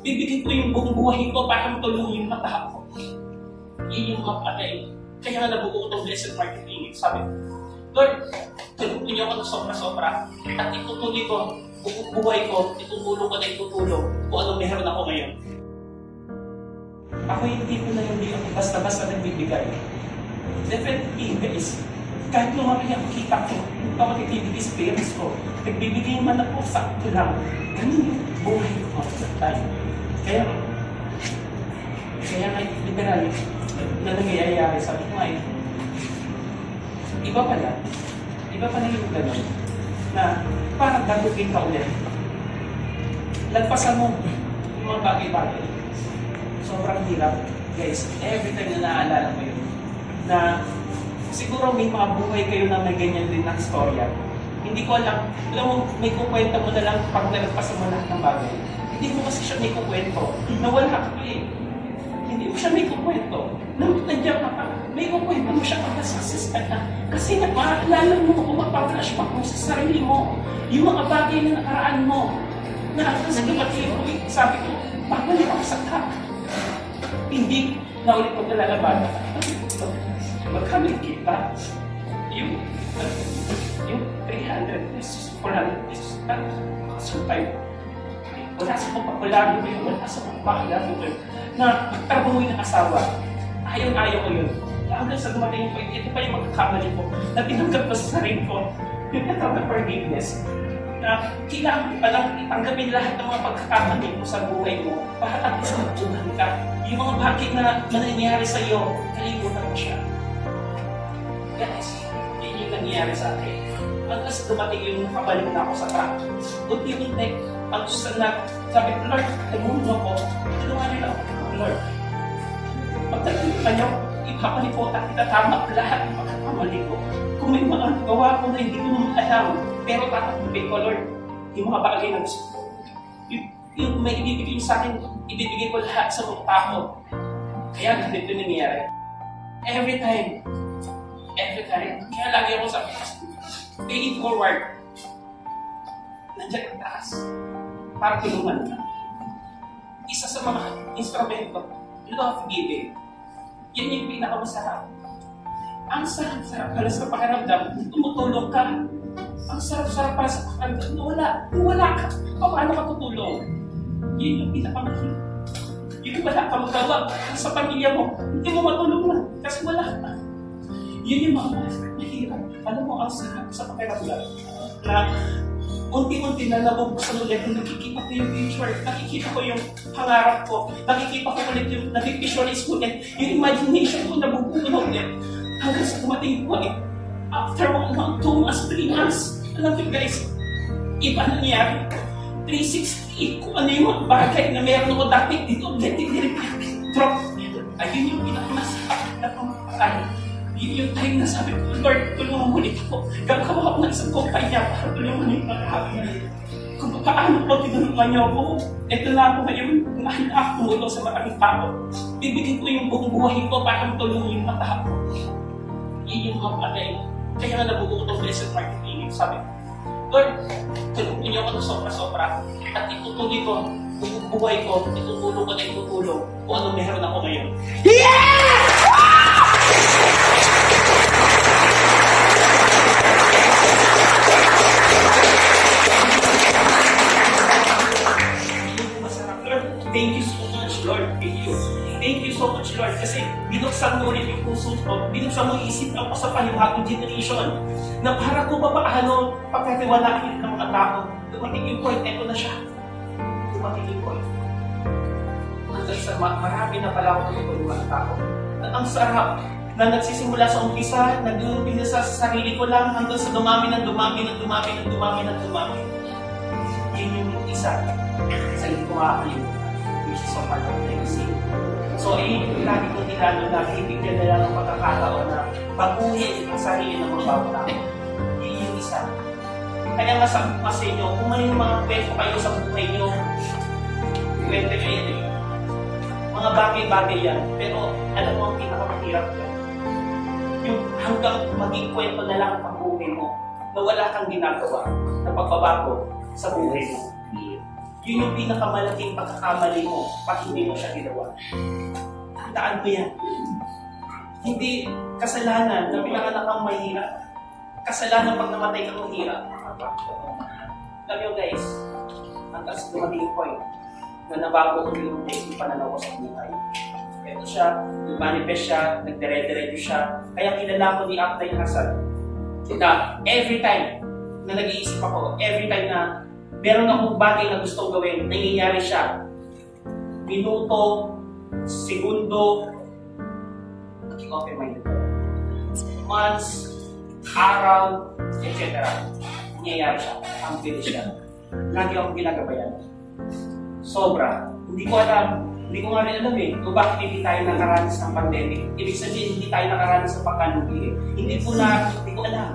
bibigyan ko yung buong buhay ko para mga tao. Yun yung mga bagay. Kaya nga nabuo ko itong blessed marketing. Sabi ko, Lord, tulungan niyo ako ng sobra-sobra at itutuloy ko buong buhay ko, itutulong ko na itutulong kung ano meron ako ngayon. Ako yung tipo na hindi ako basta-basta nagbibigay. Definitely, guys, kahit lumaki ang kita ko, ako nagbibigay sa parents ko, nagbibigay man ako sakto lang. Ganun yung buhay ko at that time. Kaya, kaya nga, literal, na nangyayari, sabi ko nga eh, iba pala, iba pala yung gano'n, na parang gagawin ka ulit. Lagpasan mo yung mga bagay-bagay. Sobrang hirap. Guys, every time na naaalala mo yun, na siguro may mga buhay kayo na may ganyan din na istorya. Hindi ko alam, alam mo, may kukwento mo na lang pag nalagpasan mo lahat ng bagay. Hindi mo kasi siya may kukwento. Nawala ka eh. Hindi mo siya may kukwento. Nandiyan ka pa, may kukwento mo siya pag nasuccess ka na. Kasi napaalala mo kung mapag-flashback mo sa sarili mo. Yung mga bagay na nakaraan mo. Na sa dumating ko, sabi ko, babalik ako sa top. Hindi na ulit ko nalalaban. Magkano yung kita? Yung, yung 300 pesos, 400 pesos, makasurvive. Wala sa popularyo ko yun, wala sa popularyo ko yun. Na magtrabaho ng asawa, ayaw-ayaw ko yun. Hanggang sa dumating yung point, ito pa yung magkakamali ko, na tinanggap ko sa sarili ko, yung natawag na forgiveness, na kailangan palang tanggapin lahat ng mga pagkakamali mo sa buhay mo para at least magtuhan ka. Yung mga bagay na nangyayari sa iyo, kalimutan mo siya. Guys, yun yung nangyayari sa akin. Hanggang sa dumating yung nakabalik na ako sa track. Unti-unti, ang gusto na, sabi ko, Lord, tumulong ako. Tulungan nila ako, Lord. Pagdating niyo, ibabalik ko at itatama lahat ng pagkakamali ko. Kung may mga gawa ko na hindi ko naman alam, pero tatakbin ko, Lord, yung mga bagay na gusto ko. Yung, yung may ibibigay sa akin, ibibigay ko lahat sa mga tao. Kaya ganito nangyayari. Every time, every time, kaya lagi ako sa paying forward. Nandiyan ang taas. Para tulungan ka. Isa sa mga instrumento, love giving. Yan yung pinakamasarap. Ang sarap-sarap pala sa pakiramdam, tumutulong ka. Ang sarap-sarap pala sa pakiramdam, wala, wala ka. Paano ka tutulong? Yun yung pinakamahirap. Yun wala ka magawa sa pamilya mo. Hindi mo matulong na kasi wala ka. Yun yung mga mahirap. Alam mo, sarap sa pakiramdam na unti-unti na nabubuksan ulit kung nakikita ko yung future, nakikita ko yung pangarap ko, nakikita ko ulit yung, nag-visualize ko ulit, yung imagination ko nabubuo ulit. Hanggang sa dumating ko eh, after one month, two months, three months, alam niyo guys, iba na nangyari. 360, kung ano yung bagay na meron ako dati dito, dito, dito, drop. Ayun yung pinakamasakit na pamapakan. Yun yung time na sabi ko, Lord, tulungan mo ako. Gagawa ako ng isang kumpanya para tulungan yung happy. Kung paano po tinulungan niyo ako, ito na ako ngayon, mahal na ako tumulong sa maraming tao. Bibigyan ko yung buong buhay ko para matulungan yung mga tao. Yun yung mga bagay. Kaya nga nabuo ko itong blessed marketing. Sabi ko, Lord, tulungan niyo ako ng sobra-sobra at itutuloy ko buong buhay ko, itutulong ko na itutulong kung ano meron ako ngayon. Masarap, binuksan mo ulit yung puso ko. Binuksan mo isip ako sa panibagong generation na para ko ba paano pagkatiwalaan ng mga tao. Dumating yung point, eto na siya. Dumating yung point. Hanggang sa ma- marami na pala ako ng tao. At ang sarap na nagsisimula sa umpisa, nag-uumpisa sa sarili ko lang hanggang sa dumami ng dumami ng dumami ng dumami ng dumami. Yun yung isa sa hindi ko makakalimutan, which is a part of legacy. So, eh, lagi ko tinalo na bibigyan na lang ng pagkakataon na baguhin ang sarili ng mga bawat tao. Yun yung isa. Kaya nga sabi ko sa inyo, kung may mga kwento kayo sa buhay nyo, kwento nyo yan eh. Mga bagay-bagay yan. Pero alam mo ang pinakamahirap yan. Yung hanggang maging kwento na lang ang buhay mo na wala kang ginagawa na pagbabago sa buhay mo. Yun yung pinakamalaking pagkakamali mo pag hindi mo siya ginawa. Tandaan mo yan. Hindi kasalanan na pinanganak kang mahirap. Kasalanan pag namatay kang mahirap. Alam nyo guys, hanggang sa dumating yung point na nabago ko yung yung pananaw ko sa buhay. Ito siya, nag-manifest siya, nagdire-diretso siya. Kaya kilala ko ni Aktay Hasan na every time na nag-iisip ako, every time na meron akong bagay na gustong gawin, nangyayari siya. Minuto, segundo, naging open-minded ko. Months, araw, etc. Nangyayari siya. Ang bilis siya. Lagi akong ginagabayan. Sobra. Hindi ko alam. Hindi ko nga rin alam eh kung bakit hindi tayo nakaranas ng pandemic. Ibig sabihin, hindi tayo nakaranas ng pagkalugi eh. Hindi po na, hindi ko alam.